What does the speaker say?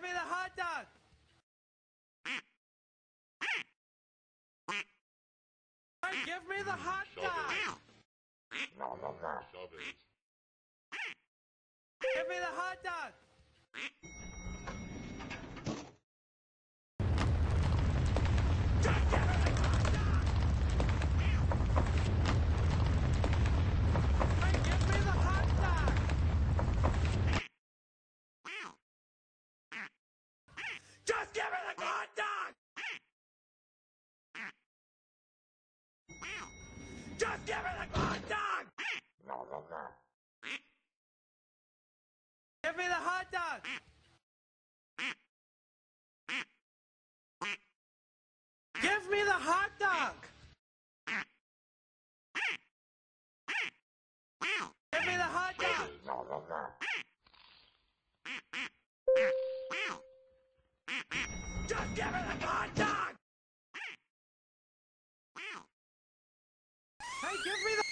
Give me the hot dog! Hey, give me the hot dog! it. Shove it. Give me the hot dog! Just give me the hot dog! Hey, give me the hot dog! Just give me the hot dog! Just give me the hot dog! Give me the hot dog! Give me the hot dog! Give me the hot dog! Just give me the hot dog! Hey, give me the